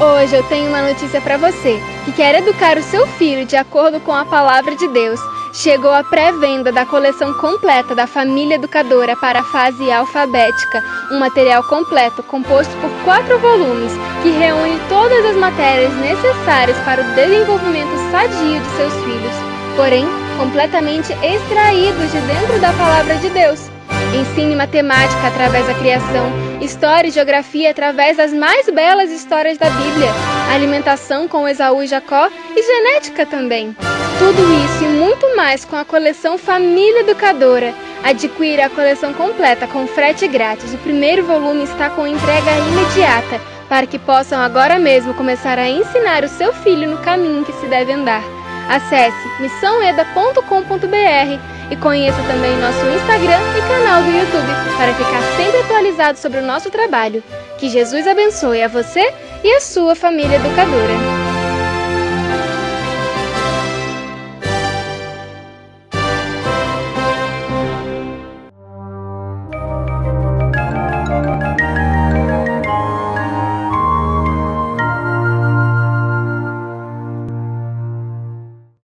Hoje eu tenho uma notícia para você que quer educar o seu filho de acordo com a palavra de Deus. Chegou a pré-venda da coleção completa da Família Educadora para a fase alfabética, um material completo composto por quatro volumes que reúne todas as matérias necessárias para o desenvolvimento sadio de seus filhos, porém completamente extraídos de dentro da palavra de Deus. Ensine matemática através da criação, história e geografia através das mais belas histórias da Bíblia, alimentação com Esaú e Jacó e genética também. Tudo isso e muito mais com a coleção Família Educadora. Adquira a coleção completa com frete grátis. O primeiro volume está com entrega imediata para que possam agora mesmo começar a ensinar o seu filho no caminho que se deve andar. Acesse missãoeda.com.br e conheça também nosso Instagram e canal do YouTube para ficar sempre atualizado sobre o nosso trabalho. Que Jesus abençoe a você e a sua família educadora.